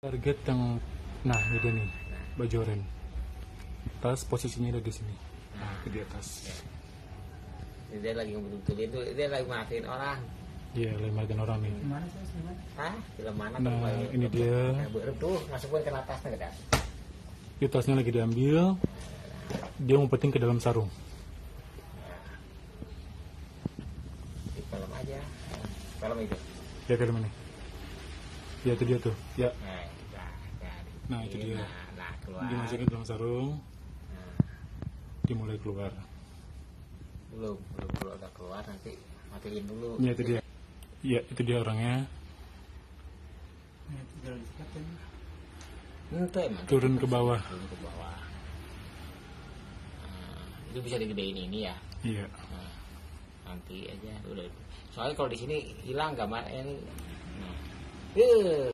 target yang nah ini dia nih baju oranye tas posisinya ada di sini. Nah itu di atas. Dia lagi betul itu dia lagi maafin orang. Iya lagi matiin orang nih. Hah? Film mana Nah, Pak? ini dia. Nah, tuh masukin ke atasnya kan itu tasnya lagi diambil. Dia ngumpetin ke dalam sarung. Di film aja. Film itu. Ya film ini. Ya itu dia tuh. Ya. Nah, nah, Nah, itu dia. nah, nah keluar. Dimasukin ke dalam sarung. Nah, dimulai keluar. Belum belum belum udah keluar nanti matiin dulu. Ya itu dia. Ya itu dia orangnya. Emang turun ke bawah. turun ke bawah. Nah, itu bisa digedein ini ya? Iya. Nah, nanti aja udah. Soalnya kalau di sini hilang gambarnya ini. Nah. Eh.